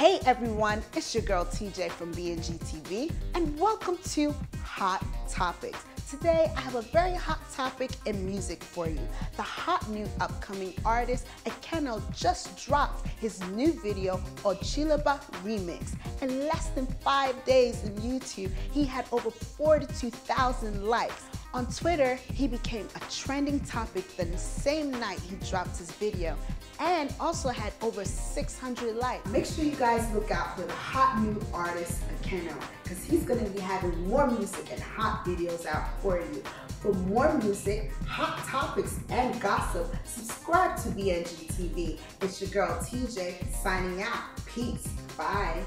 Hey everyone, it's your girl TJ from BNG TV, and welcome to Hot Topics. Today, I have a very hot topic in music for you. The hot new upcoming artist, Ekeno, just dropped his new video, Ochilaba Remix. In less than five days on YouTube, he had over 42,000 likes. On Twitter, he became a trending topic the same night he dropped his video and also had over 600 likes. Make sure you guys look out for the hot new artist, Ekeno, because he's going to be having more music and hot videos out for you. For more music, hot topics, and gossip, subscribe to BNG TV. It's your girl TJ signing out. Peace. Bye.